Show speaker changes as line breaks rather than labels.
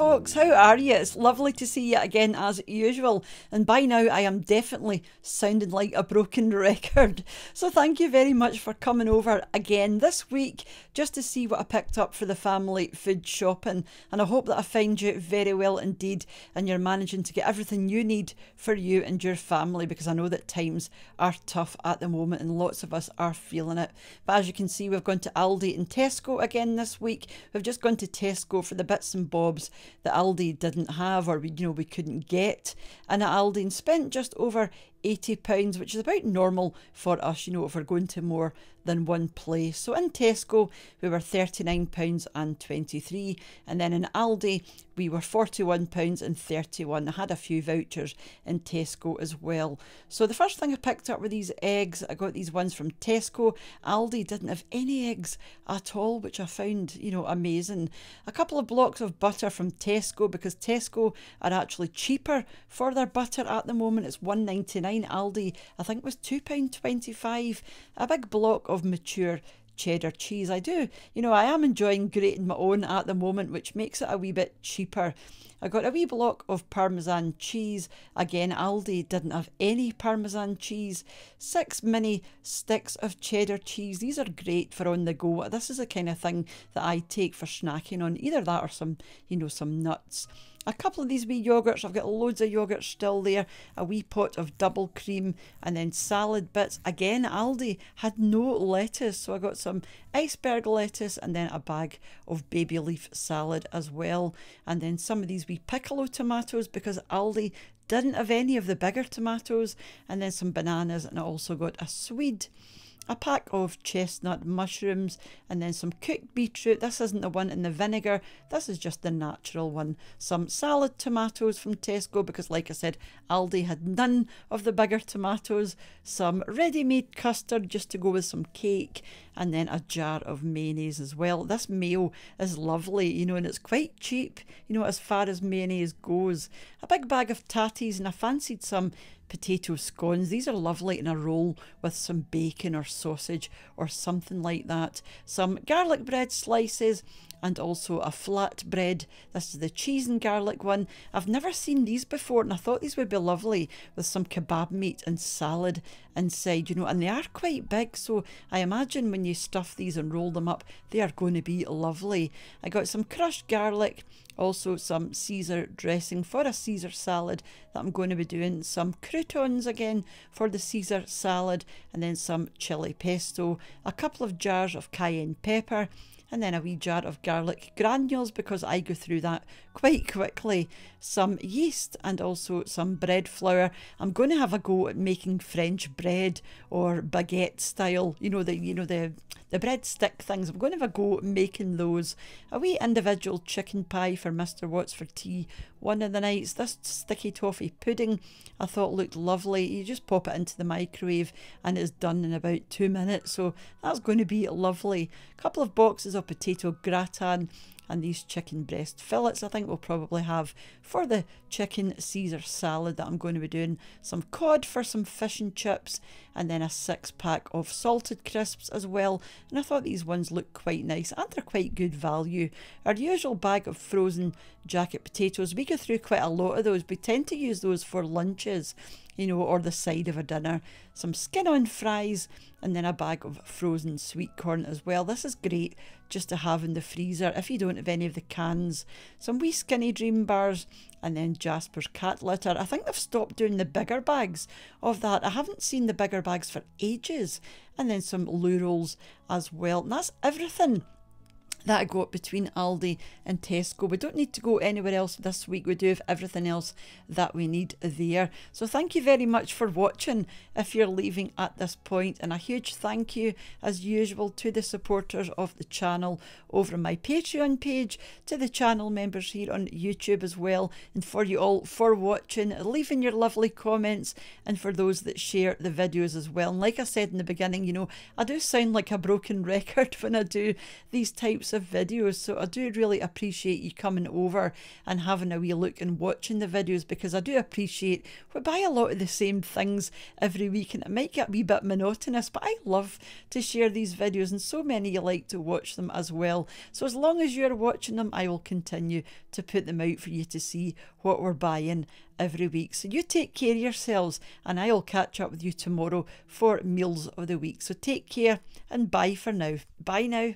folks, how are you? It's lovely to see you again as usual. And by now, I am definitely sounding like a broken record. So, thank you very much for coming over again this week just to see what I picked up for the family food shopping. And I hope that I find you very well indeed and you're managing to get everything you need for you and your family because I know that times are tough at the moment and lots of us are feeling it. But as you can see, we've gone to Aldi and Tesco again this week. We've just gone to Tesco for the bits and bobs that Aldi didn't have or we you know we couldn't get. And at Aldi and spent just over 80 pounds which is about normal for us you know if we're going to more than one place. So in Tesco, we were £39 and 23 and then in Aldi, we were £41 and 31. I had a few vouchers in Tesco as well. So the first thing I picked up were these eggs. I got these ones from Tesco. Aldi didn't have any eggs at all, which I found, you know, amazing. A couple of blocks of butter from Tesco because Tesco are actually cheaper for their butter at the moment. It's 1.99. Aldi, I think was £2.25. A big block of mature cheddar cheese. I do, you know, I am enjoying grating my own at the moment, which makes it a wee bit cheaper. I got a wee block of Parmesan cheese. Again, Aldi didn't have any Parmesan cheese. Six mini sticks of cheddar cheese. These are great for on the go. This is the kind of thing that I take for snacking on, either that or some, you know, some nuts a couple of these wee yogurts. I've got loads of yogurt still there, a wee pot of double cream, and then salad bits. Again, Aldi had no lettuce, so I got some iceberg lettuce and then a bag of baby leaf salad as well. And then some of these wee piccolo tomatoes because Aldi didn't have any of the bigger tomatoes, and then some bananas, and I also got a swede a pack of chestnut mushrooms and then some cooked beetroot. This isn't the one in the vinegar, this is just the natural one. Some salad tomatoes from Tesco because, like I said, Aldi had none of the bigger tomatoes. Some ready made custard just to go with some cake and then a jar of mayonnaise as well. This mayo is lovely, you know, and it's quite cheap, you know, as far as mayonnaise goes. A big bag of tatties, and I fancied some potato scones. These are lovely in a roll with some bacon or sausage or something like that. Some garlic bread slices and also a flat bread. This is the cheese and garlic one. I've never seen these before and I thought these would be lovely with some kebab meat and salad inside, you know, and they are quite big. So I imagine when you stuff these and roll them up, they are going to be lovely. I got some crushed garlic, also some Caesar dressing for a Caesar salad that I'm going to be doing, some croutons again for the Caesar salad, and then some chili pesto, a couple of jars of cayenne pepper, and then a wee jar of garlic granules because I go through that quite quickly. Some yeast and also some bread flour. I'm going to have a go at making French bread or baguette style. You know the you know the the bread stick things. I'm going to have a go making those. A wee individual chicken pie for Mr. What's for tea one of the nights. This sticky toffee pudding I thought looked lovely. You just pop it into the microwave and it's done in about two minutes. So that's going to be lovely. A couple of boxes of potato gratin and these chicken breast fillets I think we'll probably have for the chicken Caesar salad that I'm going to be doing. Some cod for some fish and chips and then a six pack of salted crisps as well and I thought these ones look quite nice and they're quite good value. Our usual bag of frozen jacket potatoes, we go through quite a lot of those. We tend to use those for lunches you know, or the side of a dinner. Some skin on fries and then a bag of frozen sweet corn as well. This is great just to have in the freezer if you don't have any of the cans. Some wee skinny dream bars and then Jasper's cat litter. I think they've stopped doing the bigger bags of that. I haven't seen the bigger bags for ages. And then some loo rolls as well. And that's everything that I got between Aldi and Tesco. We don't need to go anywhere else this week. We do have everything else that we need there. So thank you very much for watching if you're leaving at this point and a huge thank you as usual to the supporters of the channel over my Patreon page, to the channel members here on YouTube as well and for you all for watching, leaving your lovely comments and for those that share the videos as well. And like I said in the beginning, you know, I do sound like a broken record when I do these types exclusive videos. So I do really appreciate you coming over and having a wee look and watching the videos because I do appreciate we buy a lot of the same things every week and it might get a wee bit monotonous, but I love to share these videos and so many you like to watch them as well. So as long as you're watching them, I will continue to put them out for you to see what we're buying every week. So you take care of yourselves and I'll catch up with you tomorrow for meals of the week. So take care and bye for now. Bye now.